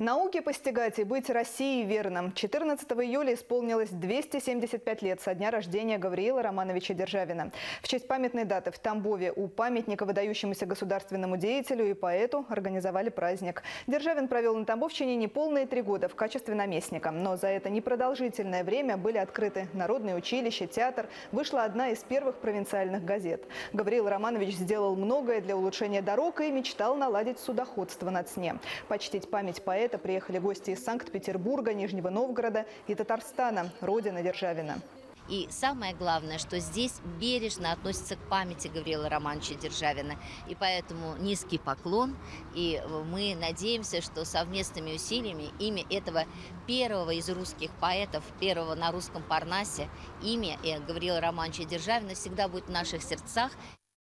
Науке постигать и быть России верным. 14 июля исполнилось 275 лет со дня рождения Гавриила Романовича Державина. В честь памятной даты в Тамбове у памятника выдающемуся государственному деятелю и поэту организовали праздник. Державин провел на Тамбовщине неполные три года в качестве наместника. Но за это непродолжительное время были открыты народные училища, театр. Вышла одна из первых провинциальных газет. Гавриил Романович сделал многое для улучшения дорог и мечтал наладить судоходство на Цне. Почтить память поэта приехали гости из Санкт-Петербурга, Нижнего Новгорода и Татарстана, родина Державина. И самое главное, что здесь бережно относятся к памяти Гавриила Романовича Державина. И поэтому низкий поклон. И мы надеемся, что совместными усилиями имя этого первого из русских поэтов, первого на русском Парнасе, имя Гавриила Романовича Державина всегда будет в наших сердцах